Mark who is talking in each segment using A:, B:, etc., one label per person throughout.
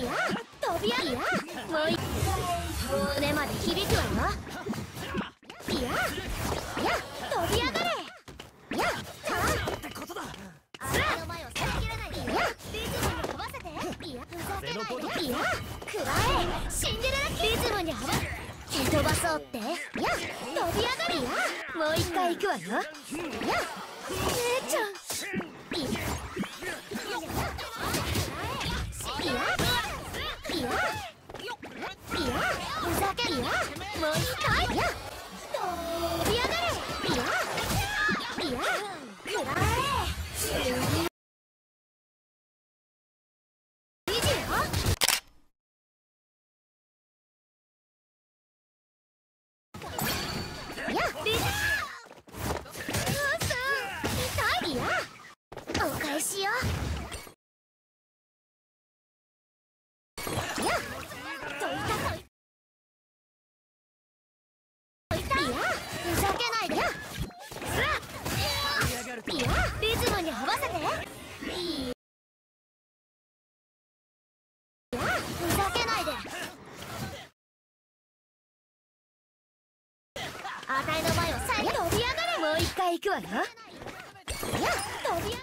A: いや飛び上げやもう一骨まで響くわよいやいや飛び上がれ。いやさあ
B: ってことだ
A: あの前を遮らないでいやリズムに合わせていやふざけないでいやくらえシンデレラリズムに合わせ蹴飛ばそうっていや飛び上がれ。いやもう一回行くわよいや姉ちゃんかけるよ。もういいかい？や回行くわよいや飛び上がれ。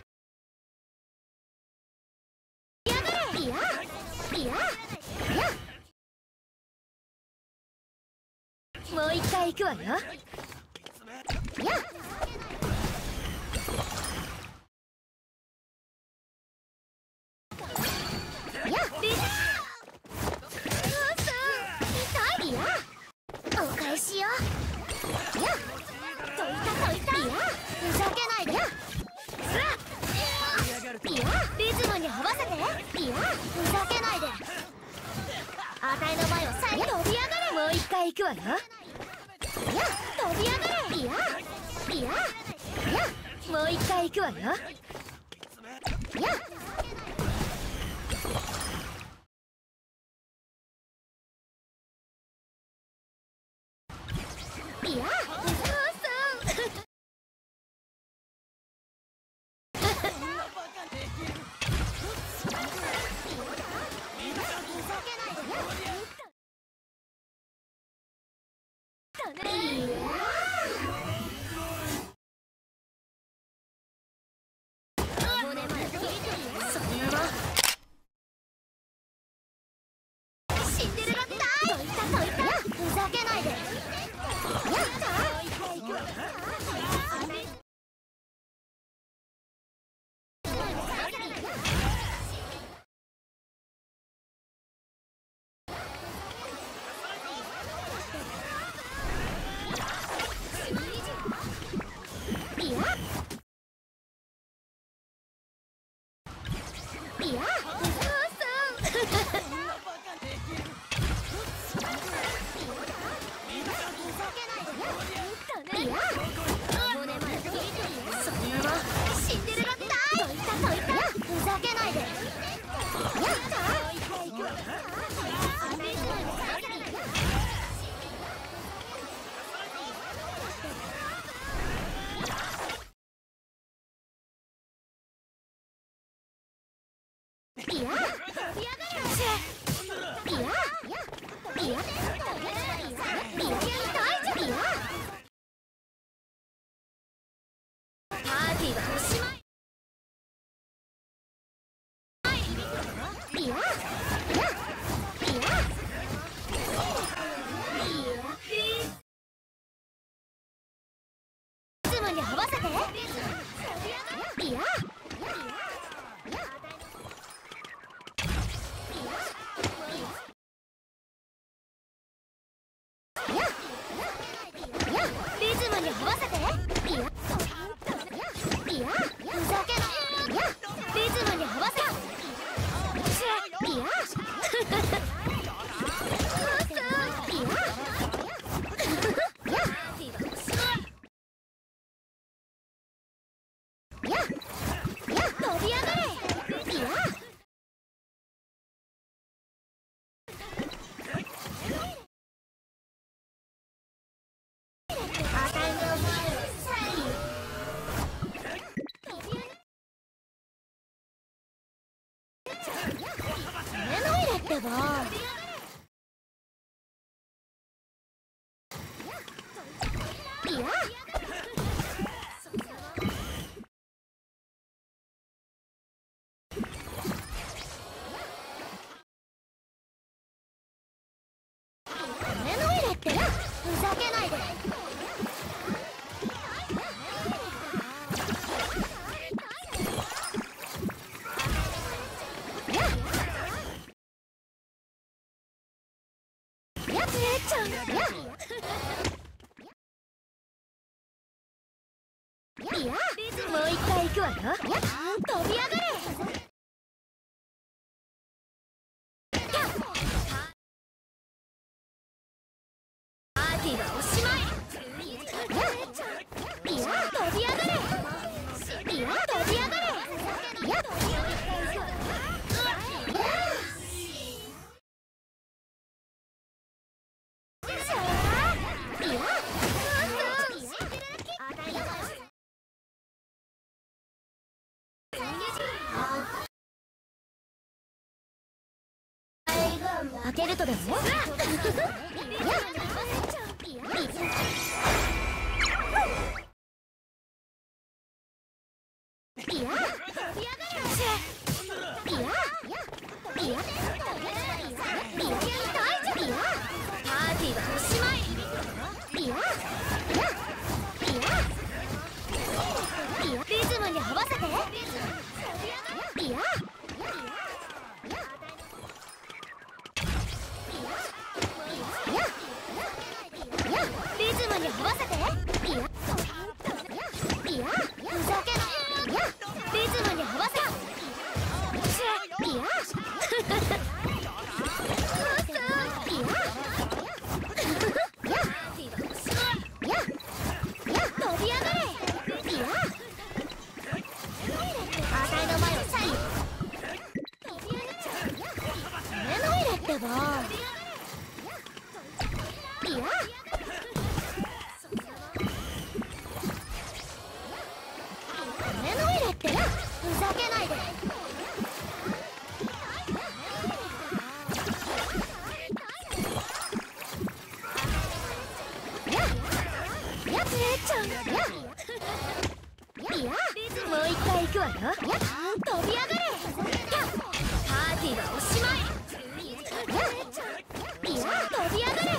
A: いやいや。いや。もう一回行くわよいや。たいの前を最後飛び上がれもう一回行くわよ。いや飛び上がれ。いやいやいやもう一回行くわよ。いやふざけないで。いやいやいやいやいややめないでってばやもう一回行くわよ飛び上がれ開けるとでも合わせて。ふざけないで。や飛び上がれ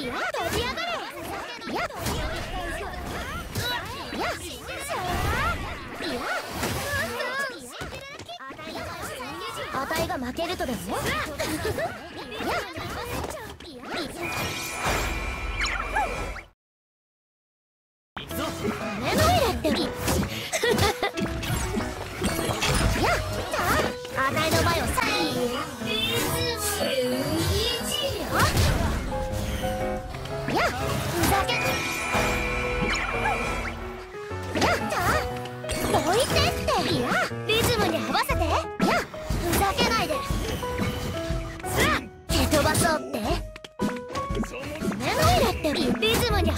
A: いや飛び上がれいや飛び上がれあたいが負けるとでもやっぞって？目の入れってリズムに。